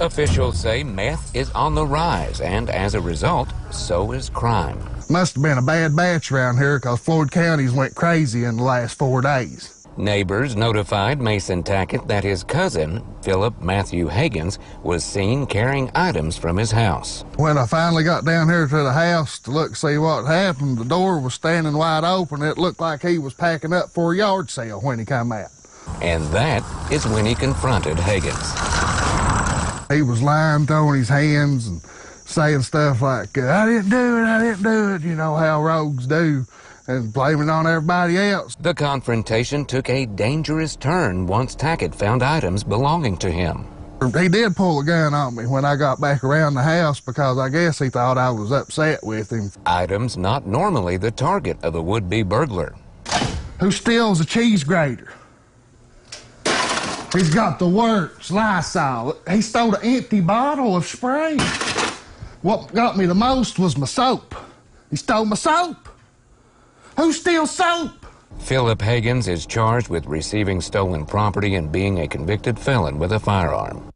Officials say meth is on the rise, and as a result, so is crime. Must have been a bad batch around here because Floyd counties went crazy in the last four days. Neighbors notified Mason Tackett that his cousin, Philip Matthew Hagans, was seen carrying items from his house. When I finally got down here to the house to look see what happened, the door was standing wide open. It looked like he was packing up for a yard sale when he come out. And that is when he confronted Hagans. He was lying, throwing his hands and saying stuff like, I didn't do it, I didn't do it, you know how rogues do, and blaming on everybody else. The confrontation took a dangerous turn once Tackett found items belonging to him. He did pull a gun on me when I got back around the house because I guess he thought I was upset with him. Items not normally the target of a would-be burglar. Who steals a cheese grater? He's got the works, Lysol. He stole an empty bottle of spray. What got me the most was my soap. He stole my soap. Who steals soap? Philip Higgins is charged with receiving stolen property and being a convicted felon with a firearm.